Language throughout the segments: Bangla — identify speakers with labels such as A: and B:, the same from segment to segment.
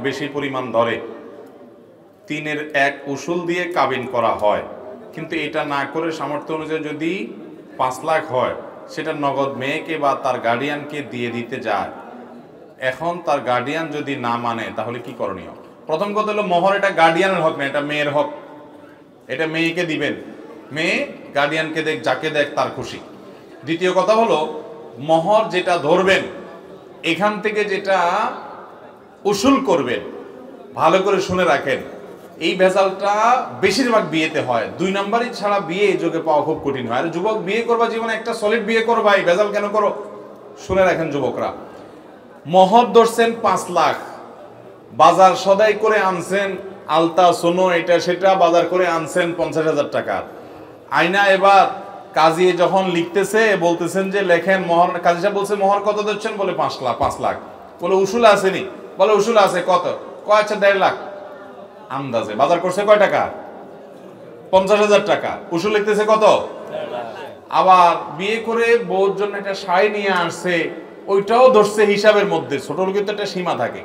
A: বেশি পরিমাণ ধরে। তিনের এক উসুল দিয়ে কাবিন করা হয়। কিন্তু এটা না করে সামর্থ্য অনুযায়ী যদি পাঁচ লাখ হয়, সেটা নগদ মেয়েকে বা তার গার্ডিয়ানকে দিয়ে দিতে যায়। এখন তার গার্ডিয়ান যদি না মানে তাহলে কি করণীয়? প্রথম কথা হলো, মোহর এটা গার্ডিয়ানের হক না, এটা মেয়ের হক। এটা মেয়েকে দিবেন। মেয়ে গার্ডিয়ানকে দেখ, যাকে দেখ, তার খুশি। দ্বিতীয় কথা হলো, মোহর যেটা ধরবেন, এখান থেকে যেটা উসুল করবেন, ভালো করে শুনে রাখেন। এই ভেজালটা বেশিরভাগ বিয়েতে হয়। দুই নম্বরই ছাড়া বিয়ে এই যুগে পাওয়া খুব কঠিন হয়। আর যুবক, বিয়ে করবা জীবনে একটা সলিড বিয়ে করবা, এই ভেজাল কেন করো? শুনে রাখেন যুবকরা। মহর ধরছেন পাঁচ লাখ। বাজার সদাই করে আনছেন আলতা, সোনো, এটা, সেটা, বাজার করে আনছেন পঞ্চাশ হাজার টাকার আয়না এবার কাজী যখন লিখতেছে, বলতেছেন যে, লেখেন, মোহর, কাজী সাহেব বলছে, মোহর কত দিচ্ছেন? বলে, পাঁচ লাখ পাঁচ লাখ। বলে, উসুল আসেনি। বলে উসুল আছে, কত? কয় আচ্ছা দেড় লাখ। আন্দাজে। বাজার করছে কয় টাকা? পঞ্চাশ হাজার টাকা। উসুল লিখতেছে কত? আবার বিয়ে করে বউর জন্য একটা শাড়ি নিয়ে আসছে, ওইটাও ধরছে হিসাবের মধ্যে। ছোট লোকের তো একটা সীমা থাকে।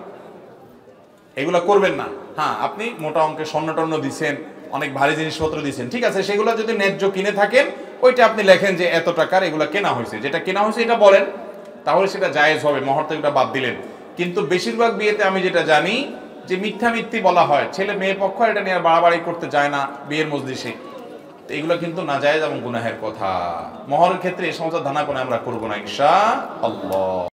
A: এগুলো করবেন না। হ্যাঁ আপনি মোটা অঙ্কের স্বর্ণ টর্ণ দিচ্ছেন অনেক ভারী জিনিসপত্র দিচ্ছেন ঠিক আছে? সেগুলো যদি ন্যায্য কিনে থাকেন, ওইটা আপনি লেখেন যে এত টাকার এগুলো কেনা হয়েছে। যেটা কেনা হয়েছে, এটা বলেন। তাহলে সেটা জায়েজ হবে। মহর থেকে বাদ দিলেন। কিন্তু বেশিরভাগ বিয়েতে আমি যেটা জানি যে মিথ্যা মিথ্যি বলা হয়। ছেলে মেয়ে পক্ষ এটা নিয়ে বাড়াবাড়ি করতে যায় না বিয়ের মজলিসে। তো এগুলো কিন্তু না যায় এবং গুনাহের কথা। মহরের ক্ষেত্রে এই সমস্ত ধানা কোনো আমরা করব না, ইনশা আল্লাহ।